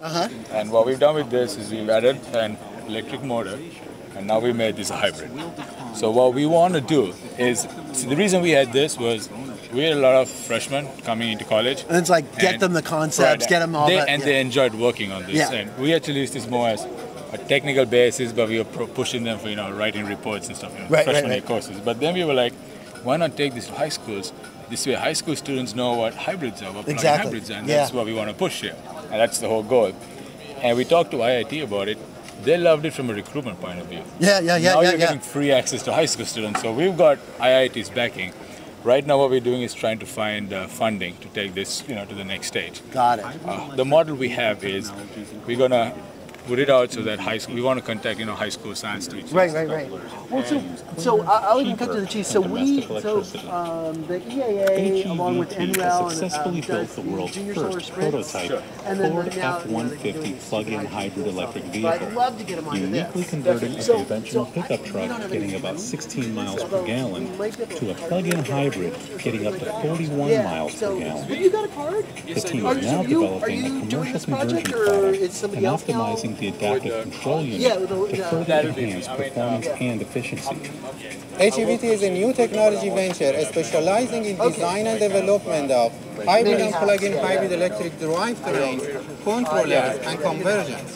Uh-huh. And what we've done with this is we've added an electric motor, and now we made this a hybrid. So what we want to do is, so the reason we had this was we had a lot of freshmen coming into college. And it's like get them the concepts, Right, get them all they, that. and yeah. they enjoyed working on this. Yeah. And we actually used this more as a technical basis, but we were pro- pushing them for you know writing reports and stuff, you know, Right, right, freshman right. year courses. But then we were like, why not take this to high schools? This way, high school students know what hybrids are, what Exactly. hybrids are, and Yeah. that's what we want to push here. And that's the whole goal. And we talked to IIT about it. They loved it from a recruitment point of view. Yeah, yeah, yeah, now yeah, you're yeah. getting free access to high school students. So we've got IIT's backing. Right now, what we're doing is trying to find uh, funding to take this, you know, to the next stage. Got it. Uh, the model we have is we're gonna put it out so that high school. We want to contact, you know, high school science teachers. Right, right, right. Well, so, so I- I'll even cut to the chase. So we, so um, the EAA along with HEVT NREL has and successfully um, built the the world's first prototype Ford F-150 plug-in hybrid electric vehicle, I'd love to get them onto uniquely converting a conventional pickup truck getting about 16 miles per gallon we might be able to a plug-in hybrid getting up to 41 miles per gallon. Have you got a card? The team Are is you- now are developing you a doing commercial this project, conversion or product is somebody and else now? optimizing the adaptive control unit Yeah, with the- to yeah. further enhance performance and efficiency. HEVT is a new technology venture specializing in design and development of hybrid and plug-in hybrid electric drive drivetrains, controllers, and conversions.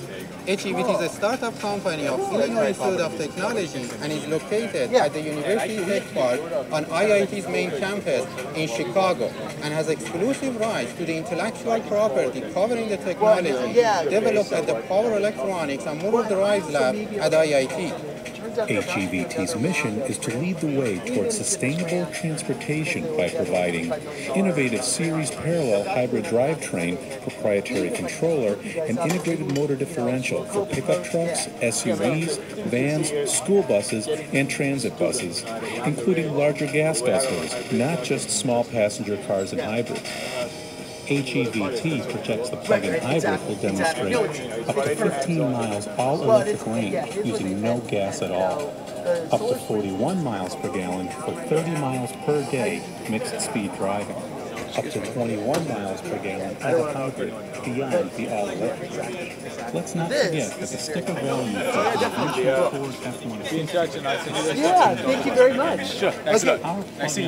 HEVT is a startup company of Illinois Institute of Technology and is located at the University headquarters on IIT's main campus in Chicago and has exclusive rights to the intellectual property covering the technology developed at the Power Electronics and Motor Drives Lab at IIT. HEVT's mission is to lead the way towards sustainable transportation by providing innovative series parallel hybrid drivetrain, proprietary controller, and integrated motor differential for pickup trucks, SUVs, vans, school buses, and transit buses, including larger gas guzzlers, not just small passenger cars and hybrids. HEVT projects the plug-in hybrid will demonstrate up to 15 miles all electric range using no gas at all. Up to 41 miles per gallon for 30 miles per day mixed speed driving. Up to 21 miles per gallon as a hybrid beyond the all-electric range. Let's not forget that the sticker value for the conventional Ford Be in F-150 touch and I'll you the Yeah, thank you very much. Sure. Thanks a lot. our Nice